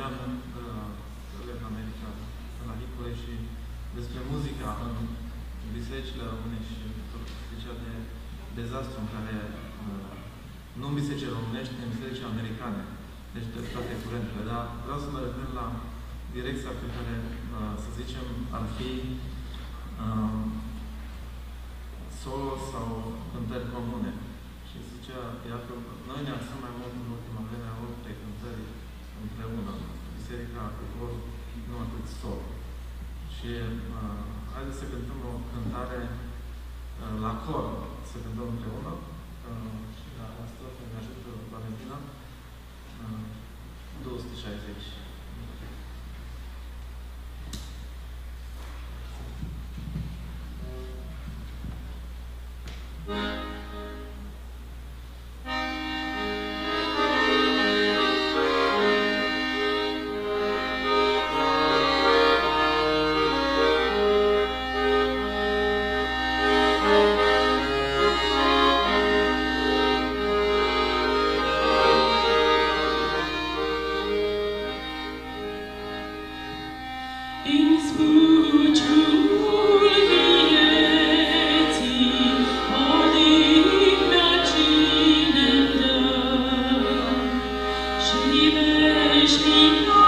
vorbeam uh, în America, la Hicure și despre muzica în bisericile românești și tot zicea de dezastru în care uh, nu în biserici românești, în biserici americane. Deci de toate curentele. Dar vreau să mă refer la direcția pe care, uh, să zicem, ar fi uh, solo sau fost nu atât sol. Și uh, haideți să cântăm o cântare uh, la cor, să cântăm împreună. Uh, și la, la strofă ne ajută Valentina. Uh, 260. Și privești